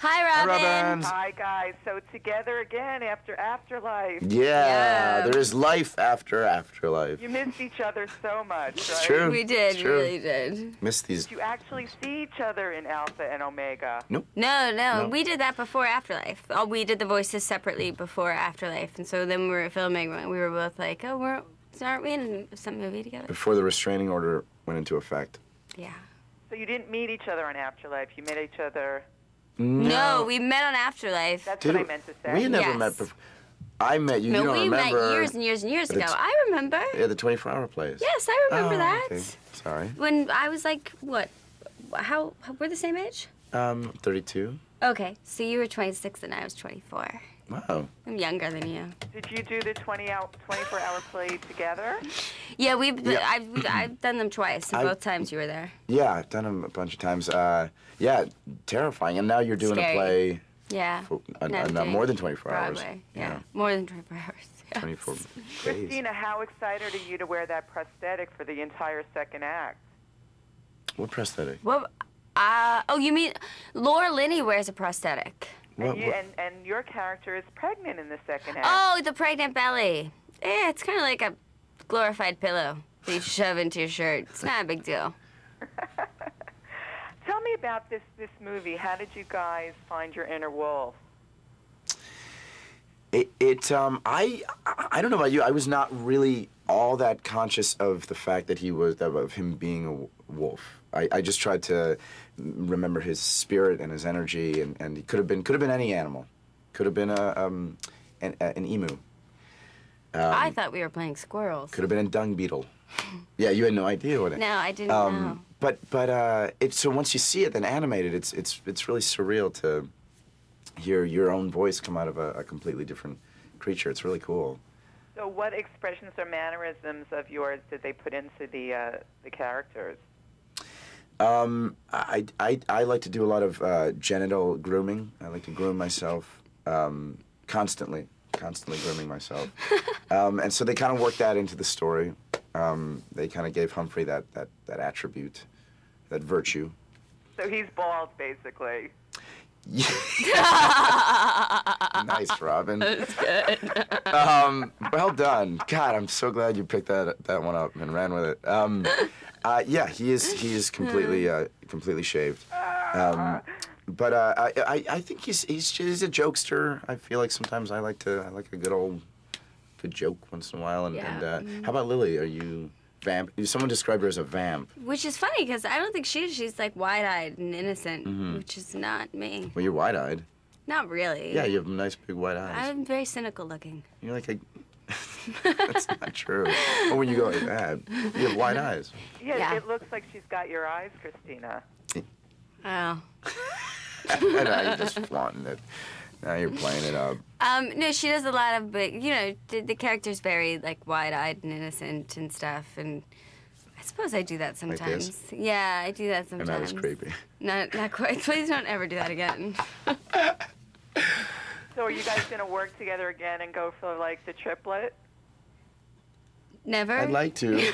Hi, Robin. Robin. Hi, guys. So together again after Afterlife. Yeah, Yeah. there is life after afterlife. You missed each other so much, It's right? true. We did, It's we true. really did. Miss these. Did you actually see each other in Alpha and Omega? No, no, No. we did that before Afterlife. Oh, we did the voices separately before Afterlife, and so then we were filming. We were both like, "Oh, we're aren't we in some movie together?" Before the restraining order went into effect. Yeah. So you didn't meet each other in Afterlife. You met each other. No, we met on Afterlife. That's Did what I meant to say. We never Yes. met before. I met you. no, you don't we remember? met years and years and years ago. I remember. Yeah, the 24-hour place. Yes, I remember Oh, that. okay. Sorry. When I was like, what? How, how? We're the same age? Um, 32. Okay, so you were 26 and I was 24. Wow. I'm younger than you. Did you do the 20 hour, 24 hour play together? Yeah, we've Yeah. I've I've done them twice, and I- both times you were there. Yeah, I've done them a bunch of times. Uh, yeah, terrifying. And now you're doing Scary. a play Yeah. for uh, No, uh, more than 24 hours. Broadway. Yeah. More than 24 hours. Yes. 24 days. Christina, how excited are you to wear that prosthetic for the entire second act? What prosthetic? What? Uh, oh, you mean Laura Linney wears a prosthetic? What, and, you, and, and your character is pregnant in the second act. Oh, the pregnant belly. Yeah, it's kind of like a glorified pillow that you shove into your shirt. It's not a big deal. Tell me about this this movie. How did you guys find your inner wolf? It, it um I I don't know about you. I was not really all that conscious of the fact that he was of him being a wolf. I, I just tried to remember his spirit and his energy, and, and he could have been could have been any animal. Could have been a um an, an emu. I thought we were playing squirrels. Could have been a dung beetle. Yeah, you had no idea what it. No, I didn't Um, know. But but uh, it so once you see it then animated, it's it's it's really surreal to hear your own voice come out of a, a completely different creature. It's really cool. So, what expressions or mannerisms of yours did they put into the uh, the characters? Um, I, I, I like to do a lot of uh, genital grooming. I like to groom myself um, constantly, constantly grooming myself. um, and so they kind of worked that into the story. Um, they kind of gave Humphrey that, that, that attribute, that virtue. So he's bald, basically. nice, Robin. That's good. um, well done. God, I'm so glad you picked that that one up and ran with it. Um, uh, yeah, he is he is completely uh, completely shaved. Um, but uh, I, I I think he's he's he's a jokester. I feel like sometimes I like to I like a good old good joke once in a while. And, Yeah. and uh, how about Lily? Are you vamp? Someone described her as a vamp. Which is funny because I don't think she is. She's like wide-eyed and innocent, Mm-hmm. which is not me. Well, you're wide-eyed. Not really. Yeah, you have nice big white eyes. I'm very cynical looking. You're like a. That's not true. But when you go like that, you have wide eyes. Yeah, Yeah. it looks like she's got your eyes, Christina. Oh. and now you're just flaunting it. Now you're playing it up. Um, no, she does a lot of, but you know, the, the character's very like wide-eyed and innocent and stuff, and I suppose I do that Like sometimes. this? Yeah, I do that sometimes. And sometimes. that was creepy. Not, not quite. Please don't ever do that again. So, are you guys going to work together again and go for like the triplet? Never. I'd like to.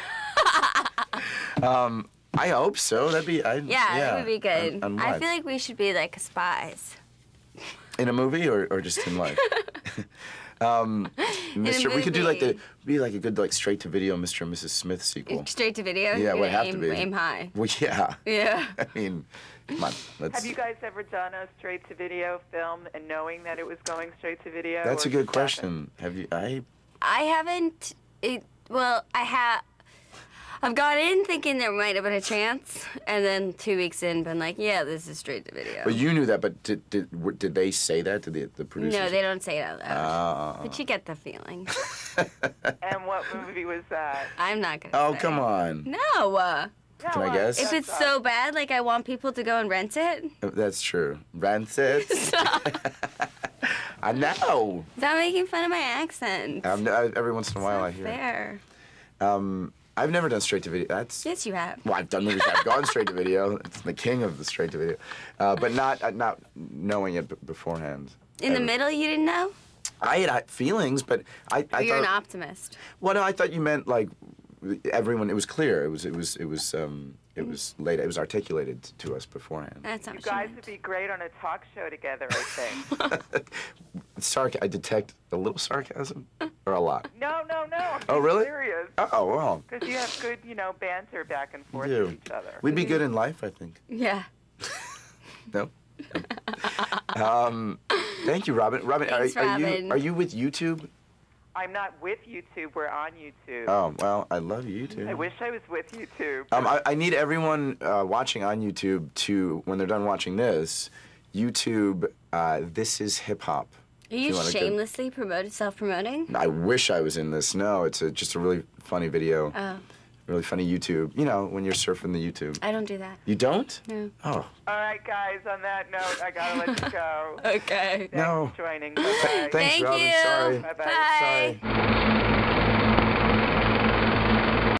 um, I hope so. That'd be. I, yeah, it would be good. On, on I what? feel like we should be like spies. in a movie or, or just in life. um, Mr. We could do like the be like a good like straight to video Mr. and Mrs. Smith sequel. Straight to video. Yeah, You're it would gonna have to aim, be. Aim high. Well, yeah. Yeah. I mean, come on. Let's. Have you guys ever done a straight to video film and knowing that it was going straight to video? That's a good just happened? question. Have you? I. I haven't. It, well, I have. I've gone in thinking there might have been a chance, and then two weeks in, been like, "Yeah, this is straight to video." But you knew that, but did did, did they say that to the the producers? no, they don't say it out loud, Ah. but you get the feeling. And what movie was that? I'm not gonna. oh say. come on. No. uh, Can I uh, guess? If it's uh, so bad, like I want people to go and rent it. That's true. Rancid. I know. Stop making fun of my accent. Um, I, every once in a while, I hear. fair. Um, I've never done straight to video. That's Yes, you have. well, I've done movies I've gone straight to video. It's the king of the straight to video, uh, but not uh, not knowing it beforehand. In the middle, you didn't know. I had feelings, but I, I You're thought. an optimist. well, no, I thought you meant like everyone. It was clear. It was. It was. It was. Um, it was laid. It was articulated to us beforehand. That's not You guys would be great on a talk show together, I think. Sarc. I detect a little sarcasm, or a lot. no, no, no. I'm Oh, really? Serious. Oh well. Because you have good, you know, banter back and forth do. with each other. We'd be good in life, I think. Yeah. No. um, thank you, Robin. Robin, Thanks, are, are you Robin. are you with YouTube? I'm not with YouTube. We're on YouTube. Oh well, I love YouTube. I wish I was with YouTube. Um, I, I need everyone uh, watching on YouTube to, when they're done watching this, YouTube. Uh, this is hip hop. Are you wanna go- shamelessly promoted self-promoting? I wish I was in this. No, it's a, just a really funny video. Oh, Really funny YouTube. You know, when you're surfing the YouTube. I don't do that. You don't? No. Oh, All right, guys. On that note, I gotta let you go. Okay. Thanks No. for joining. Bye-bye. thanks, Thank Robin. you. Sorry. Bye-bye. Bye. Sorry.